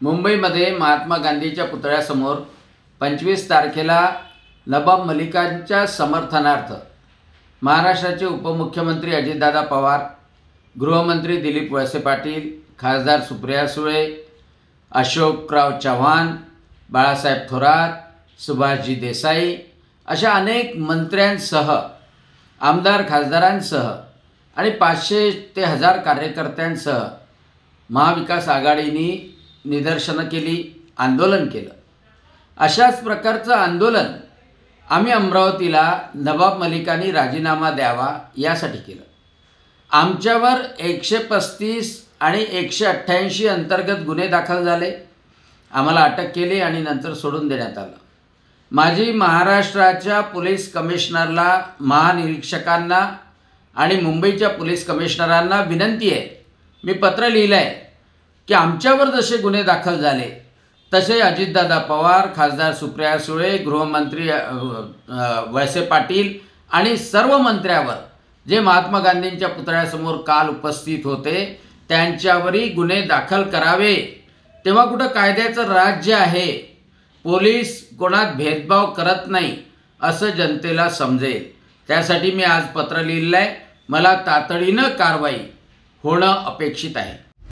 मुंबईमध्ये महात्मा गांधीच्या पुतळ्यासमोर पंचवीस तारखेला नबाब मलिकांच्या समर्थनार्थ महाराष्ट्राचे उपमुख्यमंत्री अजितदादा पवार गृहमंत्री दिलीप वळसे पाटील खासदार सुप्रिया सुळे अशोकराव चव्हाण बाळासाहेब थोरात सुभाषजी देसाई अशा अनेक मंत्र्यांसह आमदार खासदारांसह आणि पाचशे ते हजार कार्यकर्त्यांसह महाविकास आघाडीनी निदर्शनं केली आंदोलन केलं. अशाच प्रकारचं आंदोलन आम्ही अमरावतीला नवाब मलिकांनी राजीनामा द्यावा यासाठी केलं. आमच्यावर एकशे पस्तीस आणि एकशे अठ्ठ्याऐंशी अंतर्गत गुन्हे दाखल झाले. आम्हाला अटक केली आणि नंतर सोडून देण्यात आलं. माझी महाराष्ट्राच्या पोलीस कमिशनरला महानिरीक्षकांना आणि मुंबईच्या पोलीस कमिशनरांना विनंती आहे. मी पत्र लिहिलं आहे की आमच्यावर जसे गुन्हे दाखल झाले तसे अजितदादा पवार खासदार सुप्रिया सुळे गृहमंत्री अ, वळसे पाटील आणि सर्व मंत्र्यावर जे महात्मा गांधींच्या पुतळ्यासमोर काल उपस्थित होते त्यांच्यावरही गुन्हे दाखल करावे. तेव्हा कुठं कायद्याचं राज्य आहे? पोलीस कोणात भेदभाव करत नाही असं जनतेला समजेल. त्यासाठी मी आज पत्र लिहिलं आहे मला तातडीनं कारवाई होणं अपेक्षित आहे.